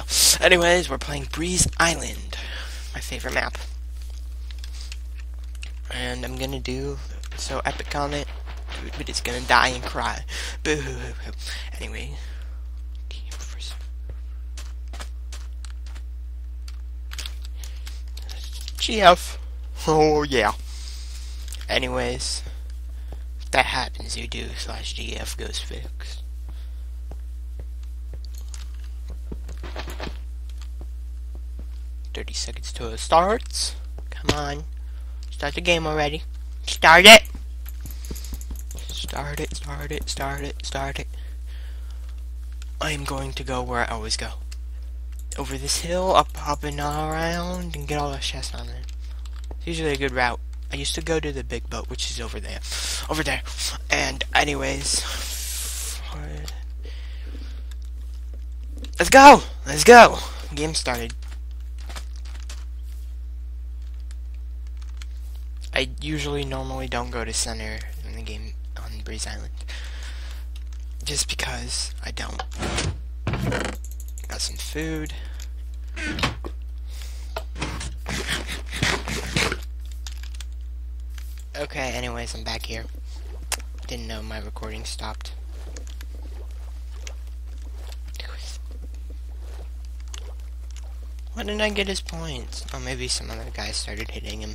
go. Anyways, we're playing Breeze Island. My favorite map. And I'm gonna do so epic on it, but it's gonna die and cry. Boo hoo hoo hoo. Anyway. GF. Oh yeah. Anyways, that happens, you do slash GF goes fixed. Thirty seconds till it starts. Come on, start the game already. Start it. Start it. Start it. Start it. Start it. I am going to go where I always go. Over this hill, up, and all around, and get all the chests on there. It's usually a good route. I used to go to the big boat, which is over there. Over there. And anyways. Let's go! Let's go! Game started. I usually normally don't go to center in the game on Breeze Island. Just because I don't. Got some food. Okay, anyways, I'm back here. Didn't know my recording stopped. Why didn't I get his points? Oh, maybe some other guy started hitting him.